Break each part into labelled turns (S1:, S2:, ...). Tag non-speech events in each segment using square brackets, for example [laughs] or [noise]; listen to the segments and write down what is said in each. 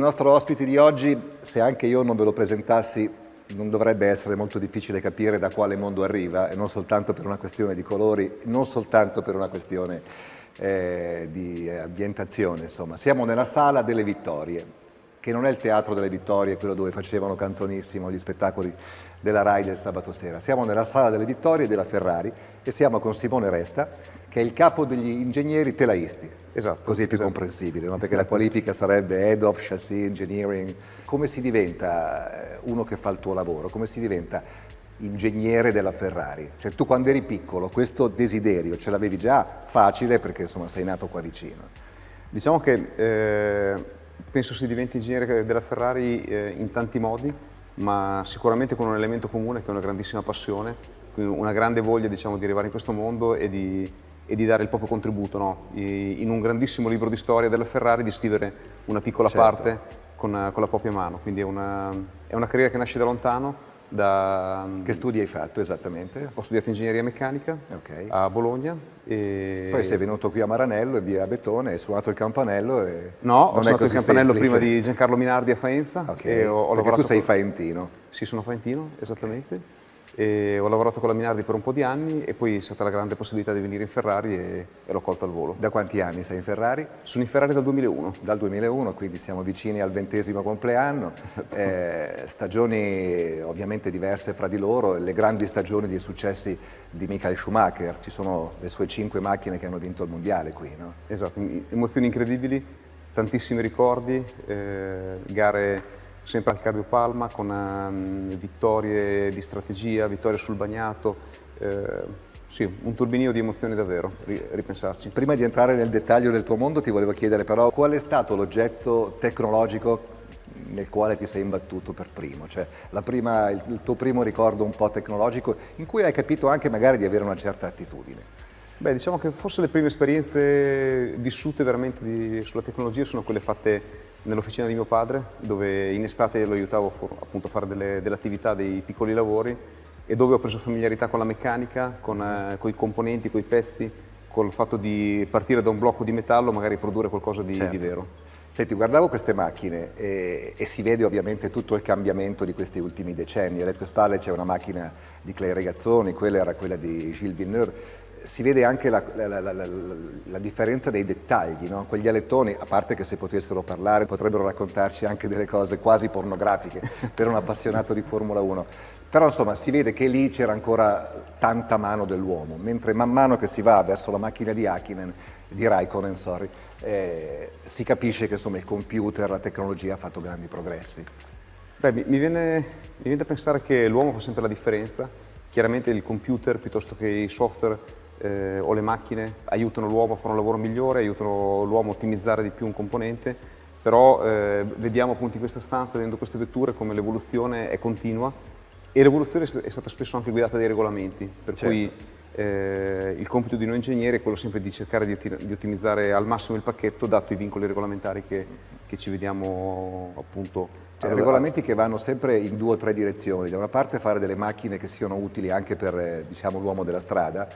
S1: nostro ospite di oggi, se anche io non ve lo presentassi, non dovrebbe essere molto difficile capire da quale mondo arriva, e non soltanto per una questione di colori, non soltanto per una questione eh, di ambientazione, insomma. Siamo nella Sala delle Vittorie, che non è il Teatro delle Vittorie, quello dove facevano canzonissimo gli spettacoli della RAI del sabato sera. Siamo nella Sala delle Vittorie della Ferrari e siamo con Simone Resta, che è il capo degli ingegneri telaisti.
S2: Esatto.
S1: Così è più
S2: esatto.
S1: comprensibile, no? perché la qualifica sarebbe Head of Chassis Engineering. Come si diventa eh, uno che fa il tuo lavoro? Come si diventa ingegnere della Ferrari? Cioè tu quando eri piccolo questo desiderio ce l'avevi già facile perché insomma sei nato qua vicino.
S2: Diciamo che eh, penso si diventi ingegnere della Ferrari eh, in tanti modi, ma sicuramente con un elemento comune che è una grandissima passione, una grande voglia diciamo, di arrivare in questo mondo e di, e di dare il proprio contributo. No? In un grandissimo libro di storia della Ferrari di scrivere una piccola
S1: Certo.
S2: parte con, con la propria mano, quindi è una, è una carriera che nasce da lontano. Da,
S1: Che studi hai fatto esattamente?
S2: ho studiato ingegneria meccanica
S1: Ok.
S2: a Bologna. E...
S1: Poi sei venuto qui a Maranello e via Betone, hai suonato il campanello e...
S2: No, ho suonato il campanello
S1: semplice.
S2: prima di Giancarlo Minardi a Faenza.
S1: Ok,
S2: e ho, ho
S1: perché tu sei
S2: con-
S1: faentino.
S2: Sì, sono faentino, esattamente. E ho lavorato con la Minardi per un po' di anni e poi è stata la grande possibilità di venire in Ferrari e, e l'ho colta al volo.
S1: Da quanti anni sei in Ferrari?
S2: Sono in Ferrari dal 2001.
S1: Dal 2001, quindi siamo vicini al ventesimo compleanno, [laughs] Eh, stagioni ovviamente diverse fra di loro, le grandi stagioni dei successi di Michael Schumacher, ci sono le sue cinque macchine che hanno vinto il mondiale qui, no?
S2: Esatto, emozioni incredibili, tantissimi ricordi, eh, gare sempre al Cardio Palma con ehm, vittorie di strategia, vittorie sul bagnato. eh, sì, un turbinio di emozioni davvero, ri- ripensarci.
S1: Prima di entrare nel dettaglio del tuo mondo ti volevo chiedere però qual è stato l'oggetto tecnologico nel quale ti sei imbattuto per primo, cioè la prima- il, il tuo primo ricordo un po' tecnologico in cui hai capito anche magari di avere una certa attitudine.
S2: Beh, diciamo che forse le prime esperienze vissute veramente di- sulla tecnologia sono quelle fatte nell'officina di mio padre, dove in estate lo aiutavo appunto a fare delle, delle attività, dei piccoli lavori e dove ho preso familiarità con la meccanica, con, eh, con i componenti, con i pezzi, col fatto di partire da un blocco di metallo, magari produrre qualcosa di,
S1: Certo.
S2: di vero.
S1: Senti, guardavo queste macchine e, e si vede ovviamente tutto il cambiamento di questi ultimi decenni. Alle tue spalle c'è una macchina di Clay Regazzoni, quella era quella di Gilles Villeneuve. Si vede anche la, la- la- la- differenza dei dettagli, no? quegli alettoni, a parte che se potessero parlare potrebbero raccontarci anche delle cose quasi pornografiche [laughs] per un appassionato di Formula 1. Però insomma si vede che lì c'era ancora tanta mano dell'uomo, mentre man mano che si va verso la macchina di Hakkinen, di Raikkonen, sorry, eh, si capisce che insomma il computer, la tecnologia ha fatto grandi progressi.
S2: Beh, mi viene, mi viene da pensare che l'uomo fa sempre la differenza. Chiaramente il computer piuttosto che i software eh, o le macchine aiutano l'uomo a fare un lavoro migliore, aiutano l'uomo a ottimizzare di più un componente, però eh, vediamo appunto in questa stanza, vedendo queste vetture, come l'evoluzione è continua e l'evoluzione è stata spesso anche guidata dai regolamenti, per
S1: Certo.
S2: cui eh, il compito di noi ingegneri è quello sempre di cercare di, di ottimizzare al massimo il pacchetto, dato i vincoli regolamentari che, che ci vediamo appunto
S1: Cioè, regolamenti che vanno sempre in due o tre direzioni. Da una parte fare delle macchine che siano utili anche per eh, diciamo, l'uomo della strada.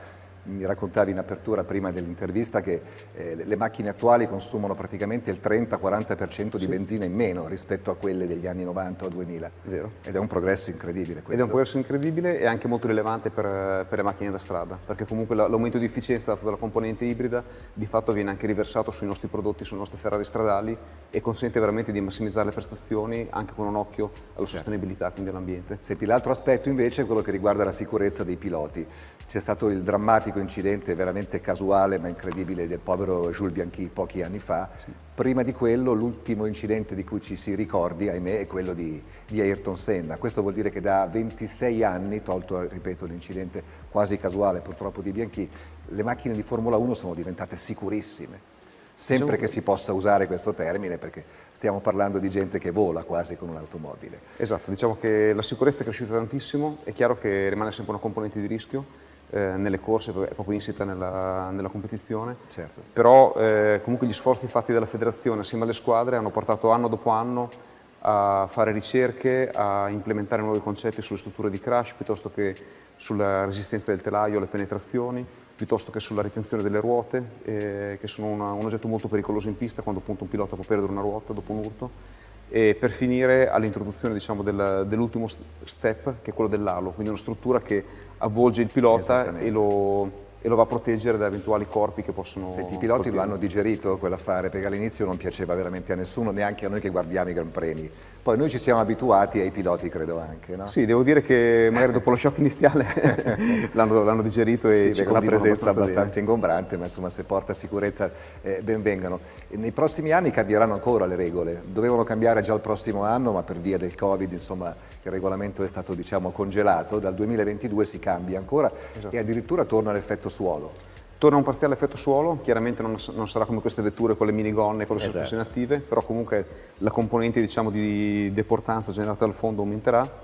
S1: Mi raccontavi in apertura prima dell'intervista che eh, le- macchine attuali consumano praticamente il 30-40% di benzina in meno rispetto a quelle degli anni 90 o 2000.
S2: Vero.
S1: Ed è un progresso incredibile questo.
S2: Ed è un progresso incredibile e anche molto rilevante per, per le macchine da strada, perché comunque la- l'aumento di efficienza dato dalla componente ibrida di fatto viene anche riversato sui nostri prodotti, sulle nostre Ferrari stradali e consente veramente di massimizzare le prestazioni anche con un occhio alla sostenibilità, quindi all'ambiente.
S1: Senti, l'altro aspetto invece è quello che riguarda la sicurezza dei piloti. C'è stato il drammatico incidente veramente casuale ma incredibile del povero Jules Bianchi pochi anni fa. Prima di quello, l'ultimo incidente di cui ci si ricordi, ahimè, è quello di, di Ayrton Senna. Questo vuol dire che da 26 anni, tolto, ripeto, l'incidente quasi casuale purtroppo di Bianchi, le macchine di Formula 1 sono diventate sicurissime. Sempre che si possa usare questo termine, perché stiamo parlando di gente che vola quasi con un'automobile.
S2: Esatto, diciamo che la sicurezza è cresciuta tantissimo, è chiaro che rimane sempre una componente di rischio eh, nelle corse, è proprio insita nella, nella competizione,
S1: Certo.
S2: però eh, comunque gli sforzi fatti dalla federazione assieme alle squadre hanno portato anno dopo anno a fare ricerche, a implementare nuovi concetti sulle strutture di crash piuttosto che sulla resistenza del telaio alle penetrazioni, piuttosto che sulla ritenzione delle ruote, eh, che sono una- un oggetto molto pericoloso in pista quando appunto un pilota può perdere una ruota dopo un urto. E per finire all'introduzione diciamo, del, dell'ultimo step che è quello dell'alo, quindi una struttura che avvolge il pilota e lo, e lo va a proteggere da eventuali corpi che possono...
S1: Senti, i piloti lo hanno digerito quell'affare perché all'inizio non piaceva veramente a nessuno, neanche a noi che guardiamo i Gran Premi. Poi noi ci siamo abituati ai piloti credo anche, no?
S2: Sì, devo dire che magari dopo lo shock iniziale [laughs] l'hanno, digerito e
S1: sì, ci una presenza abbastanza bene. ingombrante, ma insomma se porta sicurezza eh, benvengano. E nei prossimi anni cambieranno ancora le regole, dovevano cambiare già il prossimo anno, ma per via del Covid insomma il regolamento è stato diciamo congelato, dal 2022 si cambia ancora esatto. e addirittura torna l'effetto suolo.
S2: Torna un parziale effetto suolo, chiaramente non, non, sarà come queste vetture con le minigonne, con le esatto. sospensioni attive, però comunque la componente diciamo, di deportanza generata dal fondo aumenterà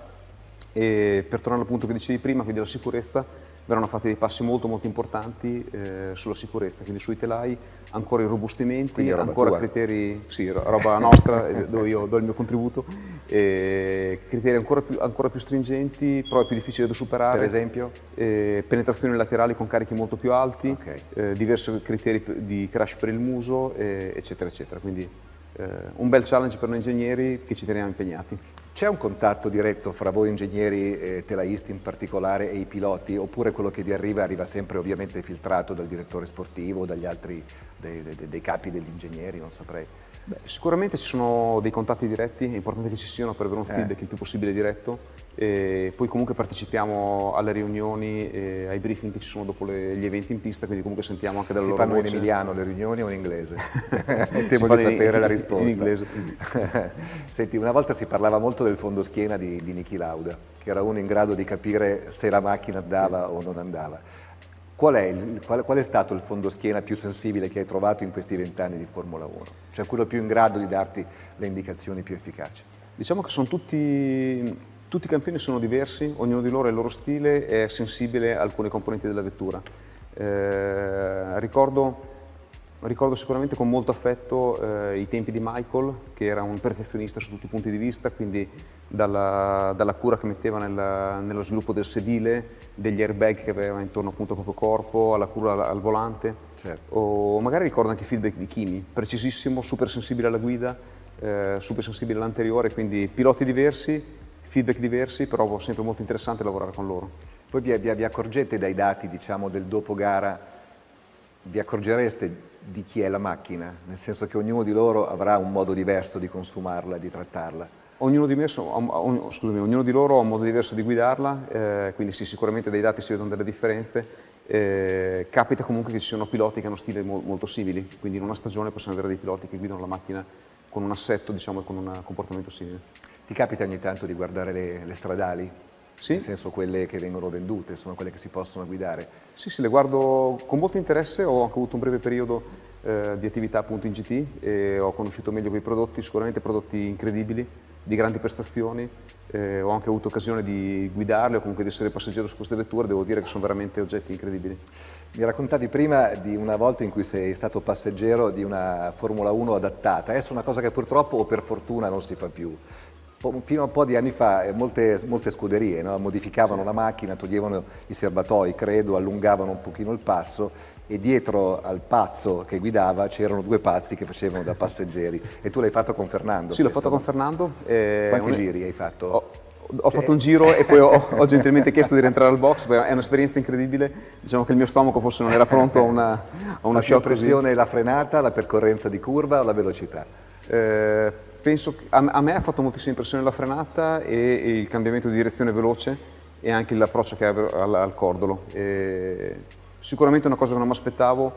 S2: e per tornare al punto che dicevi prima, quindi la sicurezza, verranno fatti dei passi molto molto importanti eh, sulla sicurezza, quindi sui telai ancora i robustimenti, ancora tua. criteri, sì, roba nostra eh, dove io do il mio contributo, eh, criteri ancora più, ancora più, stringenti, prove più difficili da superare.
S1: Per esempio?
S2: Eh, penetrazioni laterali con carichi molto più alti, okay. Eh, diversi criteri di crash per il muso, eh, eccetera, eccetera. Quindi un bel challenge per noi ingegneri che ci teniamo impegnati.
S1: C'è un contatto diretto fra voi ingegneri, eh, telaisti in particolare, e i piloti, oppure quello che vi arriva arriva sempre ovviamente filtrato dal direttore sportivo, dagli altri, dei, dei, dei capi degli ingegneri, non saprei?
S2: Beh, sicuramente ci sono dei contatti diretti, è importante che ci siano per avere un feedback eh. il più possibile diretto e poi comunque partecipiamo alle riunioni e ai briefing che ci sono dopo le, gli eventi in pista, quindi comunque sentiamo anche dalla
S1: si
S2: loro
S1: voce. Si fanno in emiliano le riunioni o in inglese? [laughs] Temo di sapere
S2: in,
S1: la risposta.
S2: In inglese. [laughs]
S1: Senti, una volta si parlava molto del fondo schiena di, di Niki Lauda, che era uno in grado di capire se la macchina andava o non andava. Qual è, il, qual, qual è, stato il fondo schiena più sensibile che hai trovato in questi vent'anni di Formula 1? Cioè quello più in grado di darti le indicazioni più efficaci?
S2: Diciamo che sono tutti tutti i campioni sono diversi, ognuno di loro ha il loro stile e è sensibile a alcune componenti della vettura. Eh, ricordo, ricordo, sicuramente con molto affetto eh, i tempi di Michael, che era un perfezionista su tutti i punti di vista, quindi dalla, dalla cura che metteva nel, nello sviluppo del sedile, degli airbag che aveva intorno appunto al proprio corpo, alla cura al, al volante. Certo. O magari ricordo anche i feedback di Kimi, precisissimo, super sensibile alla guida, eh, super sensibile all'anteriore, quindi piloti diversi feedback diversi, però sempre molto interessante lavorare con loro.
S1: Voi vi, vi, vi accorgete dai dati diciamo, del dopo gara, vi accorgereste di chi è la macchina? Nel senso che ognuno di loro avrà un modo diverso di consumarla, di trattarla?
S2: Ognuno di, messo, scusami, ognuno di, loro ha un modo diverso di guidarla, eh, quindi sì, sicuramente dai dati si vedono delle differenze. Eh, capita comunque che ci siano piloti che hanno stili mo molto simili, quindi in una stagione possiamo avere dei piloti che guidano la macchina con un assetto diciamo, e con un comportamento simile.
S1: Ti capita ogni tanto di guardare le, le stradali?
S2: Sì.
S1: Nel senso quelle che vengono vendute, sono quelle che si possono guidare?
S2: Sì, sì, le guardo con molto interesse, ho anche avuto un breve periodo eh, di attività appunto in GT e ho conosciuto meglio quei prodotti, sicuramente prodotti incredibili, di grandi prestazioni, eh, ho anche avuto occasione di guidarle o comunque di essere passeggero su queste vetture, devo dire che sono veramente oggetti incredibili.
S1: Mi raccontavi prima di una volta in cui sei stato passeggero di una Formula 1 adattata, adesso è una cosa che purtroppo o per fortuna non si fa più fino a un po' di anni fa eh, molte, molte scuderie no? modificavano la macchina, toglievano i serbatoi, credo, allungavano un pochino il passo e dietro al pazzo che guidava c'erano due pazzi che facevano da passeggeri e tu l'hai fatto con Fernando.
S2: Sì, l'ho fatto con Fernando.
S1: Eh, Quanti un... giri hai fatto?
S2: Ho, ho cioè... fatto un giro e poi ho, ho, gentilmente chiesto di rientrare al box, è un'esperienza incredibile, diciamo che il mio stomaco forse non era pronto a una, a una shock
S1: pressione la frenata, la percorrenza di curva o la velocità?
S2: Eh, penso che a, a, me ha fatto moltissima impressione la frenata e, e, il cambiamento di direzione veloce e anche l'approccio che ha al, al cordolo. E sicuramente una cosa che non mi aspettavo,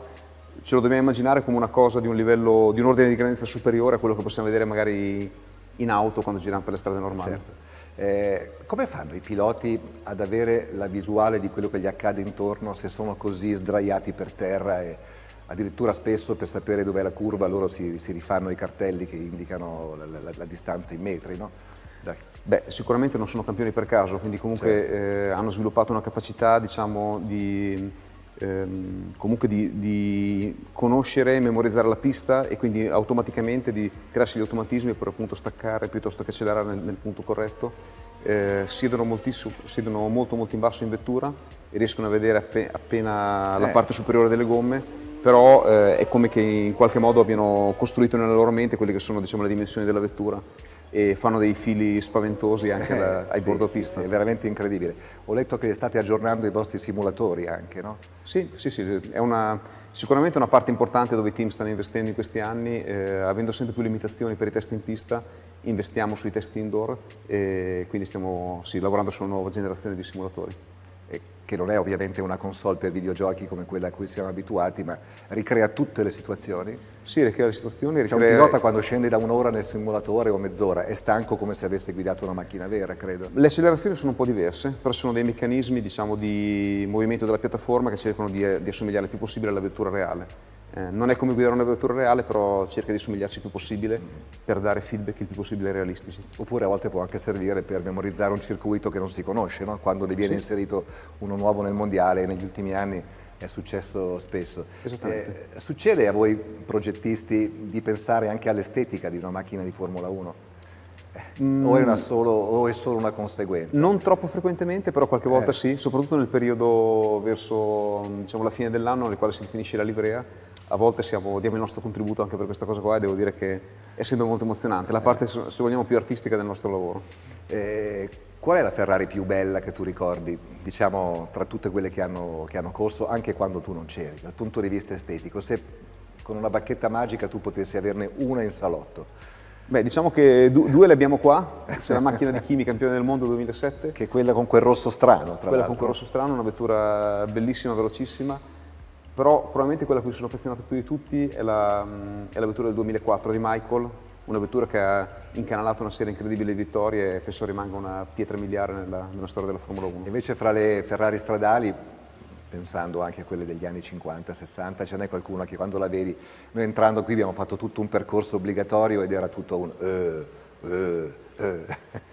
S2: ce lo dobbiamo immaginare come una cosa di un livello, di un ordine di grandezza superiore a quello che possiamo vedere magari in auto quando giriamo per le strade normali.
S1: Certo. Eh, come fanno i piloti ad avere la visuale di quello che gli accade intorno se sono così sdraiati per terra e addirittura spesso per sapere dov'è la curva loro si, si, rifanno i cartelli che indicano la, la, la distanza in metri, no?
S2: Beh, sicuramente non sono campioni per caso, quindi comunque certo. eh, hanno sviluppato una capacità diciamo, di, ehm, comunque di, di, conoscere e memorizzare la pista e quindi automaticamente di crearsi gli automatismi per appunto staccare piuttosto che accelerare nel, nel punto corretto. Eh, siedono, siedono, molto molto in basso in vettura e riescono a vedere appena, appena eh. la parte superiore delle gomme però eh, è come che in qualche modo abbiano costruito nella loro mente quelle che sono diciamo, le dimensioni della vettura. e fanno dei fili spaventosi anche
S1: eh,
S2: la, ai
S1: sì,
S2: bordopista.
S1: Sì, è veramente incredibile. Ho letto che state aggiornando i vostri simulatori anche, no?
S2: Sì, sì, sì, è una, sicuramente una parte importante dove i team stanno investendo in questi anni, eh, avendo sempre più limitazioni per i test in pista, investiamo sui test indoor e quindi stiamo sì, lavorando su una nuova generazione di simulatori
S1: che non è ovviamente una console per videogiochi come quella a cui siamo abituati, ma ricrea tutte le situazioni.
S2: Sì, ricrea le situazioni.
S1: Ricrea... Cioè un pilota quando scende da un'ora nel simulatore o mezz'ora è stanco come se avesse guidato una macchina vera, credo.
S2: Le accelerazioni sono un po' diverse, però sono dei meccanismi diciamo, di movimento della piattaforma che cercano di, di assomigliare il più possibile alla vettura reale. Eh, non è come guidare una vettura reale, però cerca di somigliarsi il più possibile per dare feedback il più possibile realistici.
S1: Oppure a volte può anche servire per memorizzare un circuito che non si conosce, no? quando ne viene sì. inserito uno nuovo nel mondiale negli ultimi anni è successo spesso.
S2: Eh,
S1: succede a voi progettisti di pensare anche all'estetica di una macchina di Formula 1? Mm. O, è solo, o, è solo, una conseguenza?
S2: Non troppo frequentemente, però qualche volta eh. sì, soprattutto nel periodo verso diciamo, la fine dell'anno nel quale si definisce la livrea a volte siamo, diamo il nostro contributo anche per questa cosa qua e devo dire che è sempre molto emozionante, la parte se vogliamo più artistica del nostro lavoro.
S1: Eh, qual è la Ferrari più bella che tu ricordi, diciamo, tra tutte quelle che hanno, che hanno corso, anche quando tu non c'eri, dal punto di vista estetico? Se con una bacchetta magica tu potessi averne una in salotto,
S2: Beh, diciamo che due le abbiamo qua, c'è la macchina di Kimi campione del mondo 2007.
S1: Che è quella con quel rosso strano, tra
S2: Quella con quel rosso strano, una vettura bellissima, velocissima però probabilmente quella a cui sono affezionato più di tutti è la, è la vettura del 2004 di Michael, una vettura che ha incanalato una serie incredibile di vittorie e penso rimanga una pietra miliare nella, nella storia della Formula 1.
S1: Invece fra le Ferrari stradali pensando anche a quelle degli anni 50-60, ce n'è qualcuna che quando la vedi, noi entrando qui abbiamo fatto tutto un percorso obbligatorio ed era tutto un... Uh.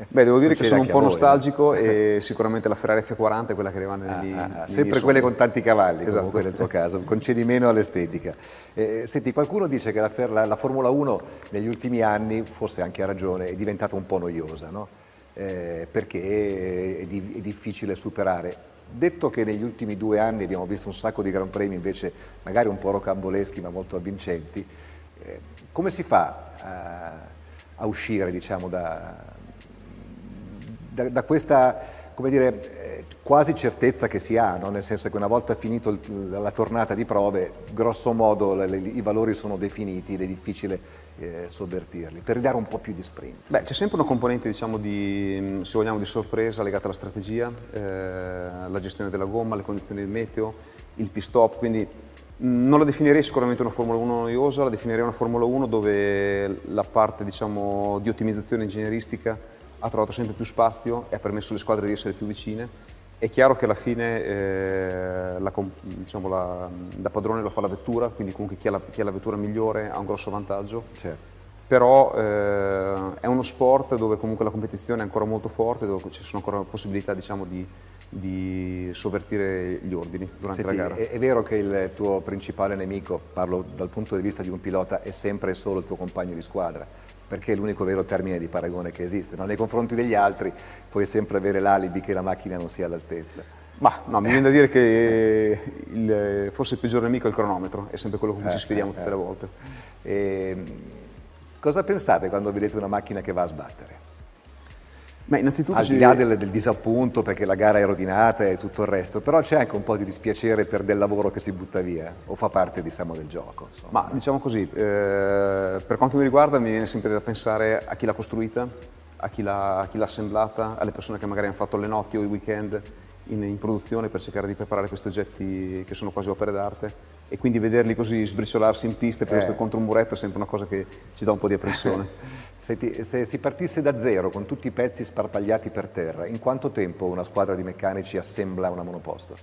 S2: Beh, devo dire che sono un po' nostalgico e [laughs] sicuramente la Ferrari F40 è quella che rimane negli, ah,
S1: ah, Sempre quelle con tanti cavalli, esatto. comunque nel tuo caso, concedi meno all'estetica. Eh, senti, qualcuno dice che la, la, la, Formula 1 negli ultimi anni, forse anche a ragione, è diventata un po' noiosa, no? eh, perché è, di, è difficile superare. Detto che negli ultimi due anni abbiamo visto un sacco di Gran Premi invece magari un po' rocamboleschi ma molto avvincenti, eh, come si fa a a uscire diciamo, da, da, da, questa dire, eh, quasi certezza che si ha, no? nel senso che una volta finito la tornata di prove, grosso modo le, le, i valori sono definiti ed è difficile eh, sovvertirli, per ridare un po' più di sprint.
S2: Beh, c'è sempre una componente diciamo, di, se vogliamo, di sorpresa legata alla strategia, eh, la gestione della gomma, le condizioni del meteo, il pit stop, quindi non la definirei sicuramente una Formula 1 noiosa, la definirei una Formula 1 dove la parte diciamo, di ottimizzazione ingegneristica ha trovato sempre più spazio e ha permesso alle squadre di essere più vicine. È chiaro che alla fine eh, la, diciamo, la, da padrone lo fa la vettura, quindi comunque chi ha la, chi ha la vettura migliore ha un grosso vantaggio.
S1: Certo.
S2: Però eh, è uno sport dove comunque la competizione è ancora molto forte, dove ci sono ancora possibilità diciamo, di, di sovvertire gli ordini durante
S1: Senti,
S2: la gara.
S1: È, è, vero che il tuo principale nemico, parlo dal punto di vista di un pilota, è sempre e solo il tuo compagno di squadra, perché è l'unico vero termine di paragone che esiste. No? Nei confronti degli altri puoi sempre avere l'alibi che la macchina non sia all'altezza.
S2: Ma no, mi viene da dire che il, forse il peggior nemico è il cronometro, è sempre quello con cui eh, ci sfidiamo eh, tutte le volte.
S1: E, ehm, cosa pensate quando vedete una macchina che va a sbattere?
S2: Ma innanzitutto
S1: Al di là del, del, disappunto perché la gara è rovinata e tutto il resto, però c'è anche un po' di dispiacere per del lavoro che si butta via o fa parte diciamo, del gioco. Insomma.
S2: Ma diciamo così, eh, per quanto mi riguarda mi viene sempre da pensare a chi l'ha costruita, a chi l'ha, l'ha assemblata, alle persone che magari hanno fatto le notti o i weekend in, in, produzione per cercare di preparare questi oggetti che sono quasi opere d'arte e quindi vederli così sbriciolarsi in pista eh. contro un muretto è sempre una cosa che ci dà un po' di apprensione. [laughs]
S1: Senti, se si partisse da zero con tutti i pezzi sparpagliati per terra, in quanto tempo una squadra di meccanici assembla una monoposto?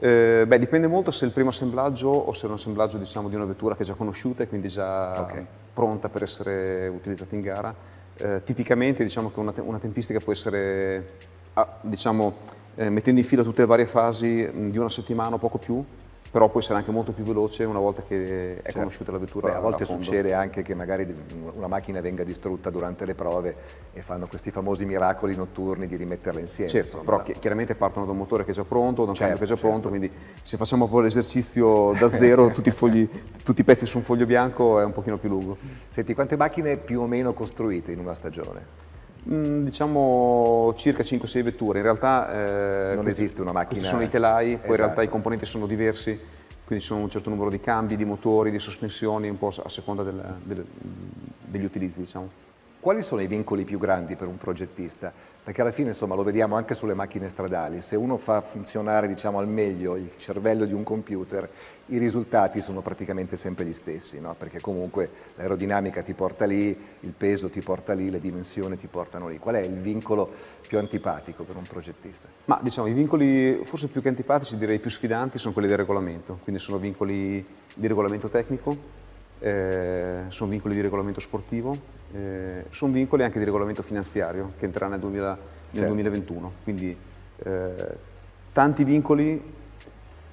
S2: Eh, beh, dipende molto se è il primo assemblaggio o se è un assemblaggio diciamo, di una vettura che è già conosciuta e quindi già okay. pronta per essere utilizzata in gara. Eh, tipicamente diciamo che una, te una, tempistica può essere, ah, diciamo, eh, mettendo in fila tutte le varie fasi di una settimana o poco più, però può essere anche molto più veloce una volta che è certo. conosciuta la vettura.
S1: Beh, a volte
S2: a
S1: succede anche che magari una macchina venga distrutta durante le prove e fanno questi famosi miracoli notturni di rimetterla insieme.
S2: Certo, insomma. però chiaramente partono da un motore che è già pronto, da un certo, cambio che è già certo. pronto, quindi se facciamo un po' l'esercizio da zero, [laughs] tutti, i fogli, tutti i pezzi su un foglio bianco è un pochino più lungo.
S1: Senti, quante macchine più o meno costruite in una stagione?
S2: Mm, diciamo circa 5-6 vetture, in realtà
S1: eh, non esiste una macchina.
S2: Questi sono i telai, esatto. poi in realtà i esatto. componenti sono diversi, quindi sono un certo numero di cambi, di motori, di sospensioni, un po' a seconda del, del, degli utilizzi. Diciamo.
S1: Quali sono i vincoli più grandi per un progettista? Perché alla fine, insomma, lo vediamo anche sulle macchine stradali, se uno fa funzionare diciamo, al meglio il cervello di un computer, i risultati sono praticamente sempre gli stessi, no? perché comunque l'aerodinamica ti porta lì, il peso ti porta lì, le dimensioni ti portano lì. Qual è il vincolo più antipatico per un progettista?
S2: Ma diciamo, i vincoli forse più che antipatici, direi più sfidanti, sono quelli del regolamento, quindi sono vincoli di regolamento tecnico, eh, sono vincoli di regolamento sportivo, eh, sono vincoli anche di regolamento finanziario che entrerà nel, 2000, nel certo. 2021. Quindi eh, tanti vincoli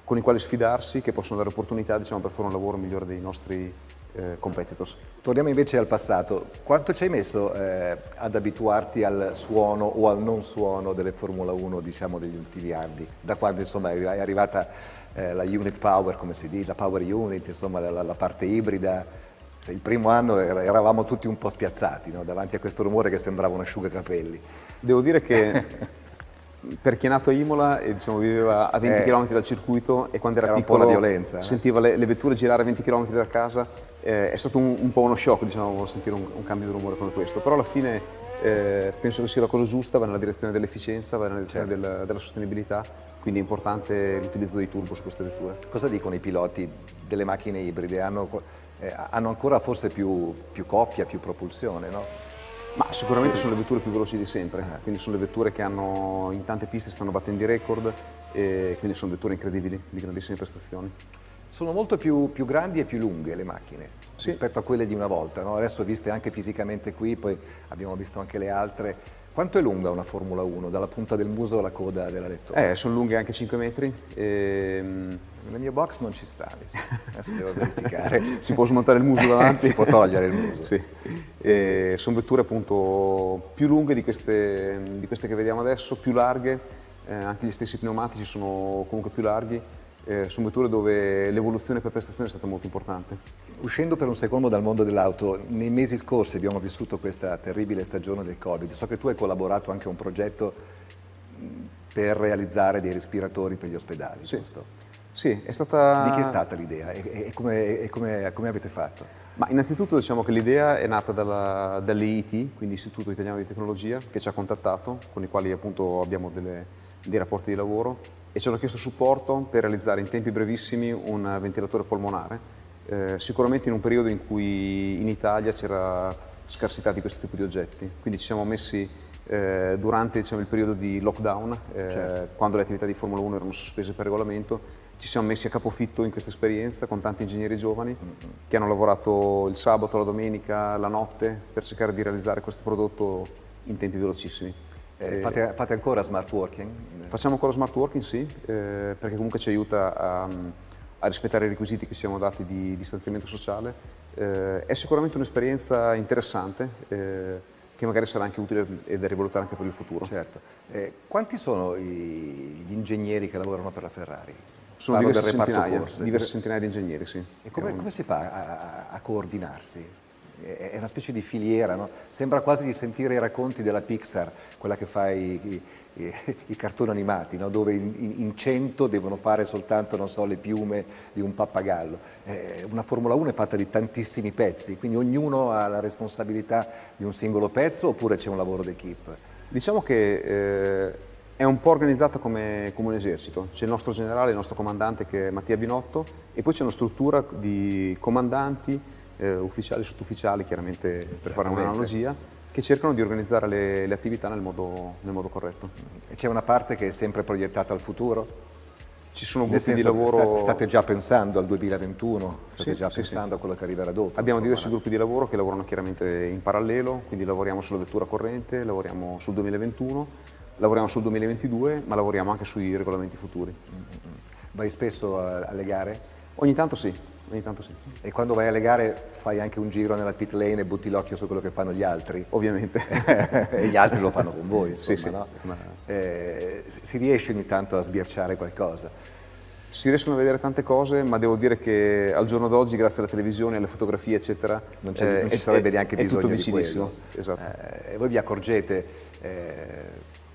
S2: con i quali sfidarsi che possono dare opportunità diciamo, per fare un lavoro migliore dei nostri eh, competitors.
S1: Torniamo invece al passato. Quanto ci hai messo eh, ad abituarti al suono o al non suono delle Formula 1 diciamo, degli ultimi anni? Da quando insomma, è arrivata eh, la unit power, come si dice, la power unit, insomma la, la parte ibrida. Il primo anno eravamo tutti un po' spiazzati no? davanti a questo rumore che sembrava un asciugacapelli.
S2: Devo dire che [laughs] per chi è nato a Imola e diciamo, viveva a 20 eh, km dal circuito e quando era, era piccolo violenza, sentiva le, le, vetture girare a 20 km da casa, eh, è stato un, un, po' uno shock diciamo, sentire un, un, cambio di rumore come questo, però alla fine eh, penso che sia la cosa giusta, va nella direzione dell'efficienza, va nella direzione certo. del, della sostenibilità, quindi è importante l'utilizzo dei turbo su queste vetture.
S1: Cosa dicono i piloti delle macchine ibride? Hanno, eh, hanno ancora forse più, più coppia, più propulsione, no?
S2: Ma sicuramente sono le vetture più veloci di sempre, eh. quindi sono le vetture che hanno in tante piste stanno battendo i record e quindi sono vetture incredibili, di grandissime prestazioni.
S1: Sono molto più, più grandi e più lunghe le macchine sì. rispetto a quelle di una volta, no? adesso viste anche fisicamente qui, poi abbiamo visto anche le altre, quanto è lunga una Formula 1, dalla punta del muso alla coda della lettura?
S2: Eh, sono lunghe anche 5 metri.
S1: Ehm, Nel mio box non ci sta, adesso devo [laughs] verificare.
S2: si può smontare il muso davanti? [laughs]
S1: si può togliere il muso.
S2: sì. E sono vetture appunto più lunghe di queste, di queste che vediamo adesso, più larghe, eh, anche gli stessi pneumatici sono comunque più larghi eh, su vetture dove l'evoluzione per prestazione è stata molto importante.
S1: Uscendo per un secondo dal mondo dell'auto, nei mesi scorsi abbiamo vissuto questa terribile stagione del Covid. So che tu hai collaborato anche a un progetto per realizzare dei respiratori per gli ospedali,
S2: sì.
S1: giusto?
S2: Sì, è stata...
S1: Di chi è stata l'idea e, e, come, e come, come, avete fatto?
S2: Ma innanzitutto diciamo che l'idea è nata dalla, dall'EIT, quindi Istituto Italiano di Tecnologia, che ci ha contattato, con i quali appunto abbiamo delle, dei rapporti di lavoro e ci hanno chiesto supporto per realizzare in tempi brevissimi un ventilatore polmonare, eh, sicuramente in un periodo in cui in Italia c'era scarsità di questo tipo di oggetti, quindi ci siamo messi eh, durante diciamo, il periodo di lockdown, eh, certo. quando le attività di Formula 1 erano sospese per regolamento, ci siamo messi a capofitto in questa esperienza con tanti ingegneri giovani mm-hmm. che hanno lavorato il sabato, la domenica, la notte per cercare di realizzare questo prodotto in tempi velocissimi.
S1: Eh, fate, fate, ancora smart working?
S2: Facciamo ancora smart working, sì, eh, perché comunque ci aiuta a, a, rispettare i requisiti che siamo dati di distanziamento sociale. Eh, è sicuramente un'esperienza interessante eh, che magari sarà anche utile e da rivolutare anche per il futuro.
S1: Certo. Eh, quanti sono i, gli ingegneri che lavorano per la Ferrari?
S2: Sono diverse centinaia, diverse centinaia, di ingegneri, sì.
S1: E come, come si fa a, a coordinarsi? è una specie di filiera, no? sembra quasi di sentire i racconti della Pixar, quella che fa i, i, i [laughs] cartoni animati, no? dove in, cento devono fare soltanto so, le piume di un pappagallo. Eh, una Formula 1 è fatta di tantissimi pezzi, quindi ognuno ha la responsabilità di un singolo pezzo oppure c'è un lavoro d'equipe?
S2: Diciamo che eh, è un po' organizzata come, come, un esercito, c'è il nostro generale, il nostro comandante che è Mattia Binotto e poi c'è una struttura di comandanti, eh, ufficiali e sottufficiali, chiaramente per fare un'analogia, che cercano di organizzare le, le attività nel modo, nel modo corretto.
S1: E c'è una parte che è sempre proiettata al futuro?
S2: Ci sono gruppi di lavoro...
S1: State già pensando al 2021? State sì, già sì, pensando sì. a quello che arriverà dopo?
S2: Abbiamo insomma. diversi gruppi di lavoro che lavorano chiaramente in parallelo, quindi lavoriamo sulla vettura corrente, lavoriamo sul 2021, lavoriamo sul 2022, ma lavoriamo anche sui regolamenti futuri. Mm-hmm.
S1: Vai spesso alle gare?
S2: Ogni tanto sì, ogni tanto sì.
S1: E quando vai alle gare fai anche un giro nella pit lane e butti l'occhio su quello che fanno gli altri?
S2: Ovviamente. [laughs]
S1: e gli altri lo fanno con voi, [laughs] insomma,
S2: sì, sì.
S1: no? Ma... Eh, si riesce ogni tanto a sbirciare qualcosa?
S2: Si riescono a vedere tante cose, ma devo dire che al giorno d'oggi, grazie alla televisione, alle fotografie, eccetera,
S1: non, eh, non ci sarebbe neanche bisogno
S2: di
S1: quello.
S2: Esatto.
S1: Eh, voi vi accorgete, eh,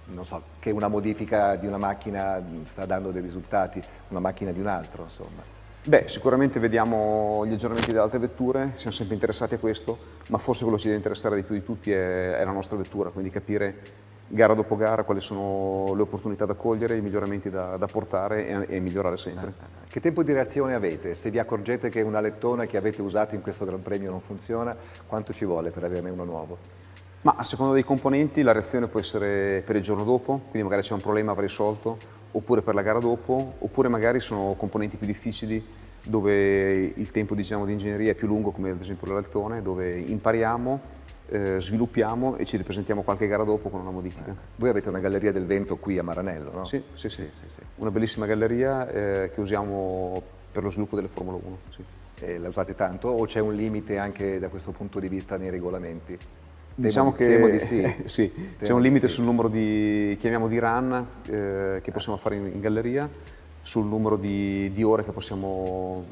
S1: non so, che una modifica di una macchina sta dando dei risultati, una macchina di un altro, insomma?
S2: Beh, sicuramente vediamo gli aggiornamenti delle altre vetture, siamo sempre interessati a questo, ma forse quello che ci deve interessare di più di tutti è, è la nostra vettura, quindi capire gara dopo gara quali sono le opportunità da cogliere, i miglioramenti da, da portare e, e, migliorare sempre.
S1: Che tempo di reazione avete? Se vi accorgete che una lettona che avete usato in questo Gran Premio non funziona, quanto ci vuole per averne uno nuovo?
S2: Ma a seconda dei componenti la reazione può essere per il giorno dopo, quindi magari c'è un problema va risolto, oppure per la gara dopo, oppure magari sono componenti più difficili dove il tempo diciamo, di ingegneria è più lungo, come ad esempio l'alettone, dove impariamo, eh, sviluppiamo e ci ripresentiamo qualche gara dopo con una modifica.
S1: Voi avete una galleria del vento qui a Maranello, no?
S2: Sì, sì, sì. sì, sì. Una bellissima galleria eh, che usiamo per lo sviluppo delle Formula 1. Sì.
S1: la usate tanto o c'è un limite anche da questo punto di vista nei regolamenti?
S2: Diciamo che temo di sì. [laughs] sì c'è un limite sì. sul numero di, chiamiamo di run, eh, che possiamo fare in, in, galleria, sul numero di, di ore possiamo,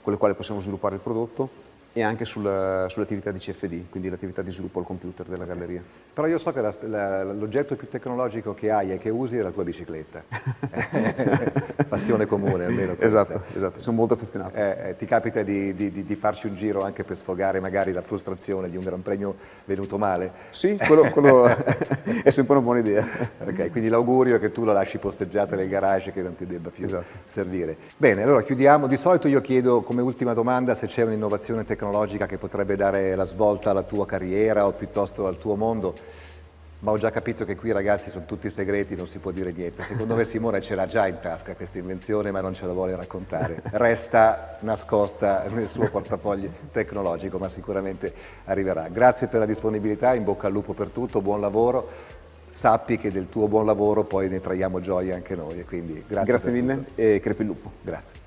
S2: con le quali possiamo sviluppare il prodotto e anche sull'attività di CFD, quindi l'attività di sviluppo al computer della galleria.
S1: Però io so che l'oggetto più tecnologico che hai e che usi è la tua bicicletta. [laughs] [laughs] Passione comune almeno.
S2: Esatto, esatto, sono molto affezionato.
S1: Eh, eh, ti capita di, di, di, farci un giro anche per sfogare magari la frustrazione di un gran premio venuto male?
S2: Sì, quello, quello [laughs] è sempre una buona idea.
S1: Ok, quindi l'augurio è che tu lo lasci posteggiato nel garage che non ti debba più esatto. servire. Bene, allora chiudiamo. Di solito io chiedo come ultima domanda se c'è un'innovazione tecnologica tecnologica che potrebbe dare la svolta alla tua carriera o piuttosto al tuo mondo, ma ho già capito che qui ragazzi sono tutti segreti, non si può dire niente. Secondo me Simone ce l'ha già in tasca questa invenzione, ma non ce la vuole raccontare. Resta nascosta nel suo portafoglio tecnologico, ma sicuramente arriverà. Grazie per la disponibilità, in bocca al lupo per tutto, buon lavoro. Sappi che del tuo buon lavoro poi ne traiamo gioia anche noi. Quindi grazie,
S2: grazie mille tutto. e crepi il lupo.
S1: Grazie.